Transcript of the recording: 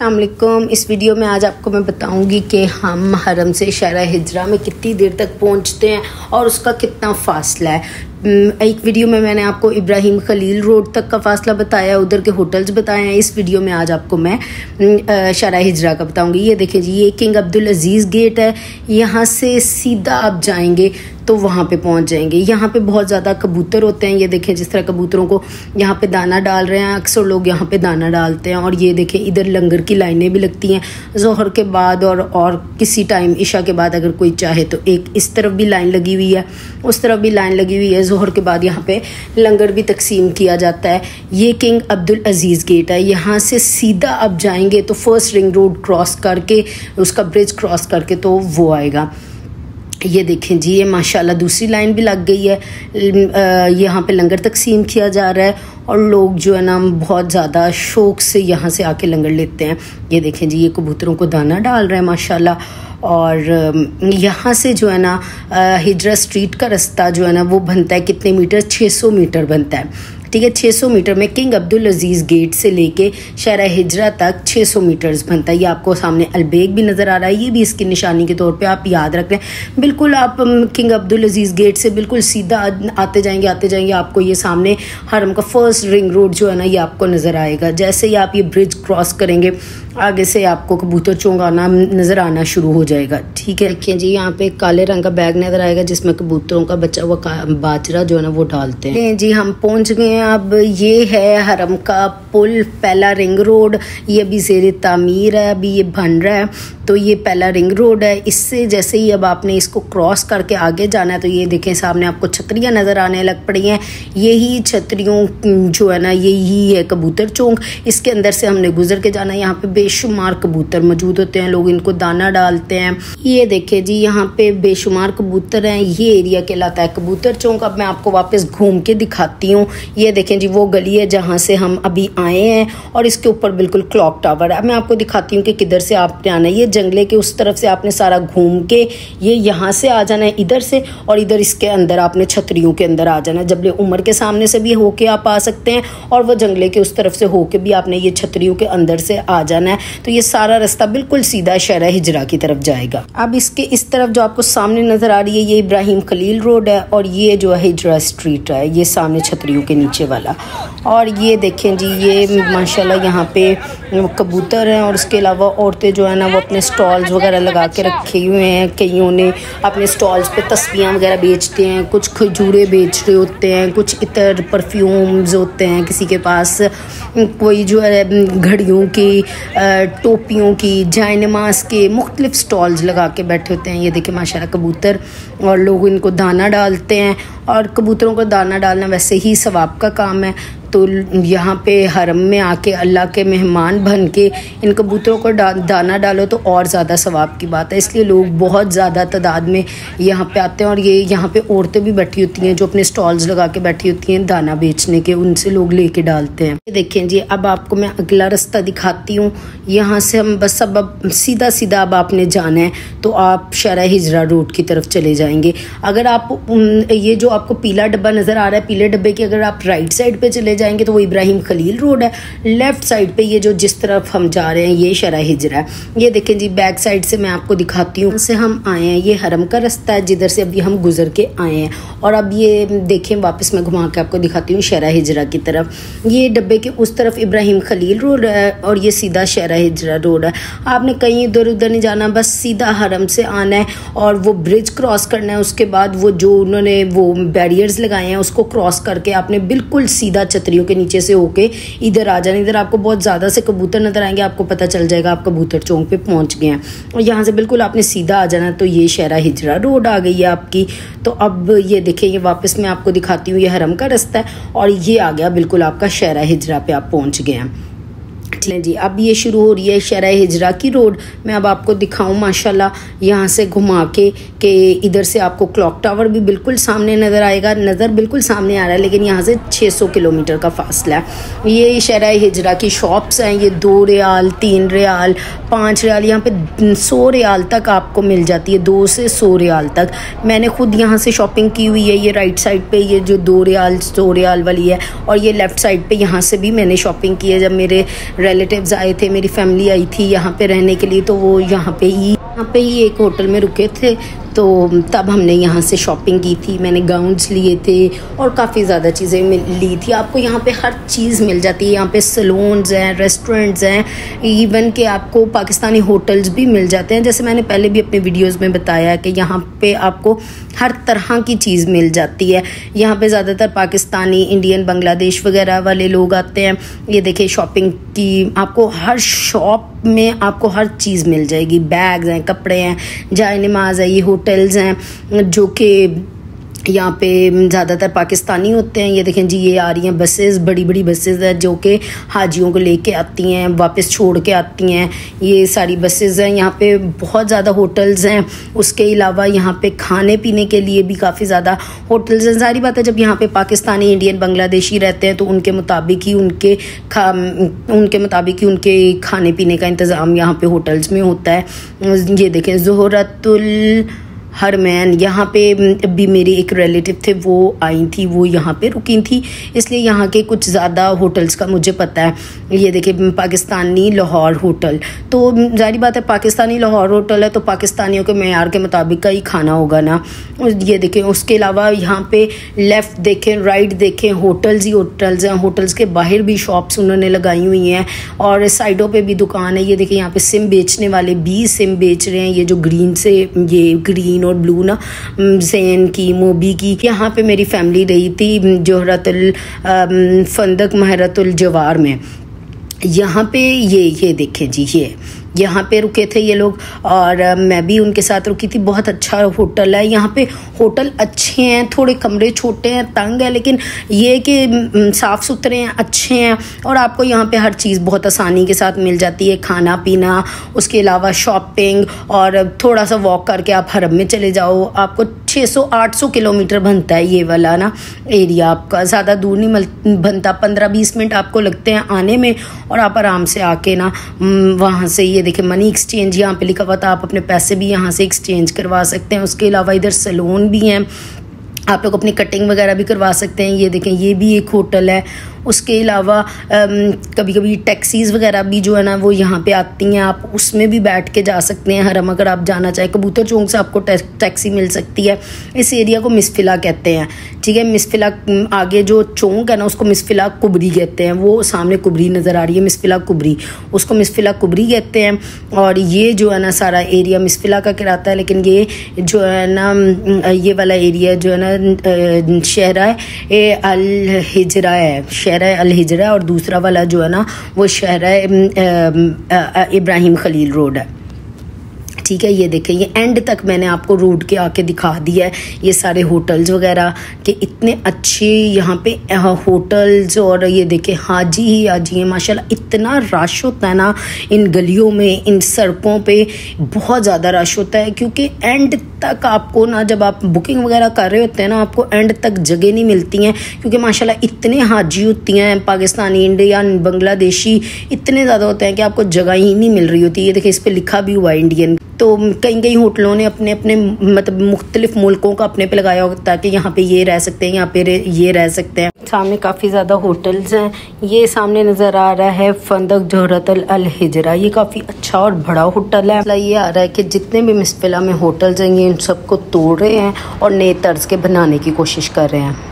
अल्लाम इस वीडियो में आज आपको मैं बताऊँगी कि हम हरम से शरा हिजरा में कितनी देर तक पहुँचते हैं और उसका कितना फासला है। एक वीडियो में मैंने आपको इब्राहिम खलील रोड तक का फासला बताया, उधर के होटल्स बताए हैं। इस वीडियो में आज आपको मैं शरा हिजरा का बताऊँगी। ये देखिए जी, ये किंग अब्दुल अज़ीज़ गेट है। यहाँ से सीधा आप जाएँगे तो वहाँ पे पहुँच जाएँगे। यहाँ पे बहुत ज़्यादा कबूतर होते हैं। ये देखें जिस तरह कबूतरों को यहाँ पे दाना डाल रहे हैं। अक्सर लोग यहाँ पे दाना डालते हैं। और ये देखें, इधर लंगर की लाइनें भी लगती हैं। जहर के बाद और और किसी टाइम ईशा के बाद अगर कोई चाहे तो एक इस तरफ़ भी लाइन लगी हुई है। उस तरफ़ भी लाइन लगी हुई है। जहर के बाद यहाँ पे लंगर भी तकसीम किया जाता है। ये किंग अब्दुल अज़ीज़ गेट है। यहाँ से सीधा अब जाएँगे तो फ़र्स्ट रिंग रोड क्रॉस करके, उसका ब्रिज क्रॉस करके तो वो आएगा। ये देखें जी, ये माशाल्लाह दूसरी लाइन भी लग गई है। यहाँ पे लंगर तकसीम किया जा रहा है और लोग जो है ना, बहुत ज़्यादा शौक से यहाँ से आके लंगर लेते हैं। ये देखें जी, ये कबूतरों को दाना डाल रहे हैं, माशाल्लाह। और यहाँ से जो है ना हिजरा स्ट्रीट का रास्ता जो है ना, वो बनता है कितने मीटर? 600 मीटर बनता है। ठीक है 600 मीटर में किंग अब्दुल अज़ीज़ गेट से लेके शहर हिजरा तक 600 मीटर्स बनता है। ये आपको सामने अलबेग भी नज़र आ रहा है। ये भी इसकी निशानी के तौर पे आप याद रख हैं बिल्कुल आप किंग अब्दुल अज़ीज़ गेट से बिल्कुल सीधा आते जाएँगे आते जाएँगे, आपको ये सामने हरम का फ़र्स्ट रिंग रोड जो है ना, ये आपको नज़र आएगा। जैसे ही आप ये ब्रिज क्रॉस करेंगे आगे से आपको कबूतर चौंग आना नज़र आना शुरू हो जाएगा। ठीक है देखिए जी, यहाँ पे काले रंग का बैग नज़र आएगा, जिसमें कबूतरों का बच्चा हुआ बाजरा जो है ना, वो डालते हैं। जी, हम पहुँच गए हैं। अब ये है हरम का पुल, पहला रिंग रोड। ये अभी जेर तामीर है, अभी ये बन रहा है तो ये पहला रिंग रोड है। इससे जैसे ही अब आपने इसको क्रॉस करके आगे जाना है तो ये देखें, सामने आपको छतरियाँ नज़र आने लग पड़ी हैं। यही छतरियों जो है ना, यही है कबूतर चौंक। इसके अंदर से हमने गुजर के जाना है। यहाँ पे बेशुमार कबूतर मौजूद होते हैं, लोग इनको दाना डालते हैं। ये देखे जी, यहाँ पे बेशुमार कबूतर हैं, ये एरिया कहलाता है कबूतर चौंक। अब मैं आपको वापस घूम के दिखाती हूँ। ये देखें जी, वो गली है जहाँ से हम अभी आए हैं और इसके ऊपर बिल्कुल क्लॉक टावर है। मैं आपको दिखाती हूँ कि किधर से आपने आना है। ये जंगले के उस तरफ़ से आपने सारा घूम के ये यहाँ से आ जाना है, इधर से और इधर इसके अंदर आपने छतरियों के अंदर आ जाना है। जबले उम्र के सामने से भी होके आप आ सकते हैं और वो जंगले के उस तरफ़ से होके भी आपने ये छतरियों के अंदर से आ जाना है। तो ये सारा रास्ता बिल्कुल सीधा शहर हिजरा की तरफ़ जाएगा। अब इसके इस तरफ़ जो आपको सामने नज़र आ रही है, ये इब्राहिम खलील रोड है और ये जो है हिजरा स्ट्रीट है, ये सामने छतरियों के नीचे वाला। और ये देखें जी, ये माशाल्लाह यहाँ पे कबूतर हैं और उसके अलावा औरतें जो है ना, वो अपने स्टॉल्स वगैरह लगा के रखे हुए हैं। कईयों ने अपने स्टॉल्स पे तस्वीरें वगैरह बेचते हैं, कुछ खजूरें बेच रहे होते हैं, कुछ इतर परफ्यूम्स होते हैं किसी के पास। कोई जो है घड़ियों की टोपियों की, जायनमाज के मुख्तलिफ़ स्टॉल्स लगा के बैठे होते हैं। ये देखें माशा कबूतर। और लोग इनको दाना डालते हैं। और कबूतरों को दाना डालना वैसे ही सवाब का काम है। तो यहाँ पे हरम में आके अल्लाह के मेहमान बन के इन कबूतरों को डा, दाना डालो तो और ज़्यादा सवाब की बात है। इसलिए लोग बहुत ज़्यादा तादाद में यहाँ पे आते हैं और ये यहाँ पे औरतें भी बैठी होती हैं जो अपने स्टॉल्स लगा के बैठी होती हैं दाना बेचने के उनसे लोग लेके डालते हैं। देखें जी अब आपको मैं अगला रास्ता दिखाती हूँ। यहाँ से हम बस अब अब सीधा सीधा अब आपने जाना है तो आप शरा हिजरा रोड की तरफ़ चले जाएँगे। अगर आप ये जो आपको पीला डब्बा नज़र आ रहा है पीले डब्बे की अगर आप राइट साइड पर चले जाएँगे तो वो इब्राहिम खलील रोड है। लेफ़्ट साइड पे ये जो जिस तरफ़ हम जा रहे हैं, ये शरा हिजरा है। ये देखें जी बैक साइड से मैं आपको दिखाती हूँ। से हम आए हैं, ये हरम का रास्ता है। जिधर से अभी हम गुजर के आए हैं। और अब ये देखें, वापस मैं घुमा के आपको दिखाती हूँ शरा हिजरा की तरफ़। ये डब्बे के उस तरफ़ इब्राहिम खलील रोड है और ये सीधा शरा हिजरा रोड है। आपने कहीं इधर उधर नहीं जाना, बस सीधा हरम से आना है और वो ब्रिज क्रॉस करना है। उसके बाद वो जो उन्होंने वो बैरियर्स लगाए हैं, उसको क्रॉस करके आपने बिल्कुल सीधा छतरियों के नीचे से होके इधर आ जाना इधर आपको बहुत ज़्यादा से कबूतर नज़र आएँगे, आपको पता चल जाएगा आप कबूतर चौंक पे पहुँच गए हैं। और यहाँ से बिल्कुल आपने सीधा आ जाना तो ये शहरा हिजरा रोड आ गई है आपकी। तो अब ये देखिए ये वापस मैं आपको दिखाती हूँ, ये हरम का रास्ता है, और ये आ गया बिल्कुल आपका शहरा हिजरा पे आप पहुँच गए हैं। चलें जी, अब ये शुरू हो रही है शरा हिजरा की रोड। मैं अब आपको दिखाऊँ, माशाल्लाह, यहाँ से घुमा के, कि इधर से आपको क्लॉक टावर भी बिल्कुल सामने नज़र आएगा। नज़र बिल्कुल सामने आ रहा है, लेकिन यहाँ से 600 किलोमीटर का फासला है। ये शरा हिजरा की शॉप्स हैं, ये दो रियाल, तीन रियाल, पाँच रियाल, यहाँ पे सौ रियाल तक आपको मिल जाती है, दो से सौ रियाल तक। मैंने खुद यहाँ से शॉपिंग की हुई है, ये राइट साइड पे ये जो दो रियाल, सौ रियाल वाली है, और ये लेफ़्ट साइड पे यहाँ से भी मैंने शॉपिंग की है। जब मेरे रिलेटिव्स आए थे, मेरी फैमिली आई थी यहाँ पे रहने के लिए तो वो यहाँ पे ही, यहाँ पे ही एक होटल में रुके थे। तो तब हमने यहाँ से शॉपिंग की थी, मैंने गाउन्स लिए थे और काफ़ी ज़्यादा चीज़ें ली थी। आपको यहाँ पे हर चीज़ मिल जाती है। यहाँ पे सलोन्स हैं रेस्टोरेंट्स हैं इवन के आपको पाकिस्तानी होटल्स भी मिल जाते हैं। जैसे मैंने पहले भी अपने वीडियोस में बताया कि यहाँ पे आपको हर तरह की चीज़ मिल जाती है। यहाँ पे ज़्यादातर पाकिस्तानी इंडियन बांग्लादेश वगैरह वाले लोग आते हैं। ये देखिए शॉपिंग की, आपको हर शॉप में आपको हर चीज़ मिल जाएगी। बैग्स हैं, कपड़े हैं जाए नमाज़ है, ये होटल्स हैं, जो कि यहाँ पे ज़्यादातर पाकिस्तानी होते हैं। ये देखें जी, ये आ रही हैं बसेस बड़ी बड़ी बसेस हैं जो कि हाजियों को लेके आती हैं, वापस छोड़ के आती हैं। ये सारी बसेस हैं। यहाँ पे बहुत ज़्यादा होटल्स हैं। उसके अलावा यहाँ पे खाने पीने के लिए भी काफ़ी ज़्यादा होटल्स हैं। सारी बात है, जब यहाँ पे पाकिस्तानी इंडियन बांग्लादेशी रहते हैं तो उनके मुताबिक ही उनके खा, उनके मुताबिक ही उनके खाने पीने का इंतज़ाम यहाँ पे होटल्स में होता है। ये देखें, जहरतुल हरमैन यहाँ पे भी मेरी एक रिलेटिव थे, वो आई थी, वो यहाँ पे रुकी थी। इसलिए यहाँ के कुछ ज़्यादा होटल्स का मुझे पता है। ये देखिए पाकिस्तानी लाहौर होटल तो जारी बात है, पाकिस्तानी लाहौर होटल है तो पाकिस्तानियों के मैार के मुताबिक का ही खाना होगा ना। ये देखें उसके अलावा यहाँ पे लेफ़्ट देखें राइट देखें होटल्स ही होटल्स हैं। होटल्स के बाहर भी शॉप्स उन्होंने लगाई हुई हैं। और साइडों पे भी दुकान है। ये देखें यहाँ पे सिम बेचने वाले भी सिम बेच रहे हैं। ये जो ग्रीन से, ये ग्रीन ग्रीन और ब्लू ना जैन की मोबी की यहाँ पे मेरी फैमिली रही थी जोहरतुल फंदक महरतुल जवार में। यहाँ पे ये ये देखें जी, ये। यहाँ पे रुके थे ये लोग, और मैं भी उनके साथ रुकी थी। बहुत अच्छा होटल है। यहाँ पे होटल अच्छे हैं, थोड़े कमरे छोटे हैं, तंग है, लेकिन ये कि साफ़ सुथरे हैं, अच्छे हैं, और आपको यहाँ पे हर चीज़ बहुत आसानी के साथ मिल जाती है। खाना पीना, उसके अलावा शॉपिंग, और थोड़ा सा वॉक करके आप हरम में चले जाओ। आपको 600-800 किलोमीटर बनता है ये वाला ना एरिया आपका। ज़्यादा दूर नहीं बनता। पंद्रह बीस मिनट आपको लगते हैं आने में, और आप आराम से आके ना वहाँ से ये देखिए मनी एक्सचेंज यहाँ पे लिखा हुआ था, आप अपने पैसे भी यहाँ से एक्सचेंज करवा सकते हैं। उसके अलावा इधर सैलून भी हैं, आप लोग अपनी कटिंग वगैरह भी करवा सकते हैं। ये देखें, ये भी एक होटल है। उसके अलावा कभी कभी टैक्सीज़ वगैरह भी जो है ना, वो यहाँ पे आती हैं। आप उसमें भी बैठ के जा सकते हैं, हरम, अगर आप जाना चाहें। कबूतर चौंक से आपको टैक्सी मिल सकती है। इस एरिया को मिसफिला कहते हैं। ठीक है मिसफिला आगे जो चौंक है ना, उसको मिसफिला कुबरी कहते हैं। वो सामने कुबरी नज़र आ रही है मिसफिला कुबरी। उसको मिसफिला कुबरी कहते हैं। और ये जो है ना, सारा एरिया मिसफिला का कराता है, लेकिन ये जो है ना ये वाला एरिया जो है ना शहरा अल, हिजरा है शहर अल हिजरा और दूसरा वाला जो है ना, वो शहर है इब्राहिम खलील रोड है। ठीक है, ये देखें, ये एंड तक मैंने आपको रोड के आके दिखा दिया है। ये सारे होटल्स वगैरह के इतने अच्छे यहाँ पे होटल्स और ये देखें, हाजी ही हाजी हैं, माशाल्लाह, इतना रश होता है ना इन गलियों में, इन सड़कों पे, बहुत ज़्यादा रश होता है क्योंकि एंड तक आपको ना, जब आप बुकिंग वगैरह कर रहे होते हैं ना, आपको एंड तक जगह नहीं मिलती हैं क्योंकि माशाल्लाह इतने हाजी होती हैं, पाकिस्तानी, इंडियन, बांग्लादेशी, इतने ज़्यादा होते हैं कि आपको जगह ही नहीं मिल रही होती। है देखिए इस पर लिखा भी हुआ इंडियन तो कई कई होटलों ने अपने अपने मतलब मुख्तलिफ़ मुल्कों का अपने पे लगाया होता है कि यहाँ पे ये रह सकते हैं, यहाँ पे ये रह सकते हैं। सामने काफ़ी ज़्यादा होटल्स हैं। ये सामने नज़र आ रहा है फंदक जहरत अल हिजरा ये काफ़ी अच्छा और बड़ा होटल है। मतलब ये आ रहा है कि जितने भी मिसफिला में होटल्स हैं, ये इन सबको तोड़ रहे हैं और नए तर्ज के बनाने की कोशिश कर रहे हैं।